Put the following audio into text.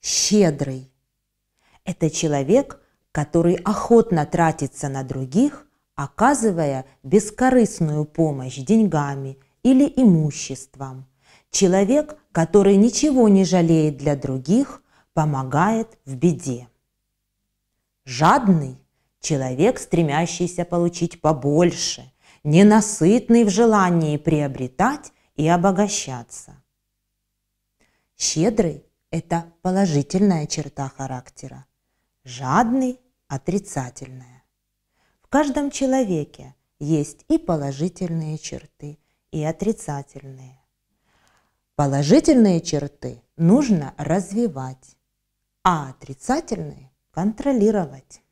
Щедрый – это человек, который охотно тратится на других, оказывая бескорыстную помощь деньгами или имуществом. Человек, который ничего не жалеет для других, помогает в беде. Жадный – человек, стремящийся получить побольше, ненасытный в желании приобретать и обогащаться. Щедрый – это положительная черта характера, жадный – отрицательная. В каждом человеке есть и положительные черты, и отрицательные. Положительные черты нужно развивать, а отрицательные – контролировать.